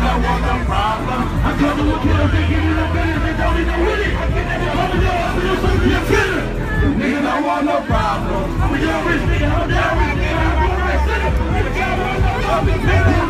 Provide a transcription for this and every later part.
don't want no problem. Nigga don't even win it. I get that they're hoping y'all gonna do something better. You niggas that want no problem. Nigga don't want no problem.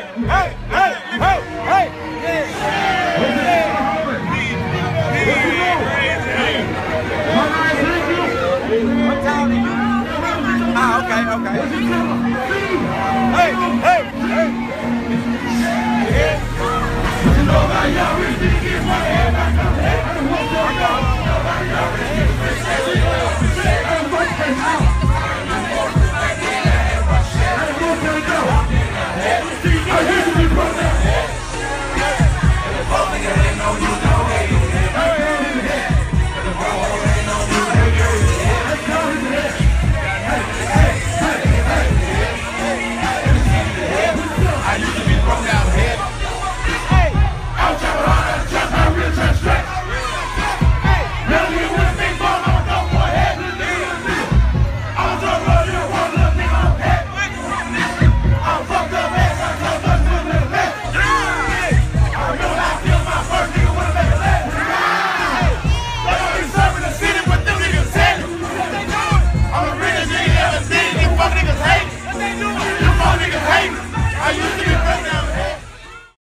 Hey, hey, hey. You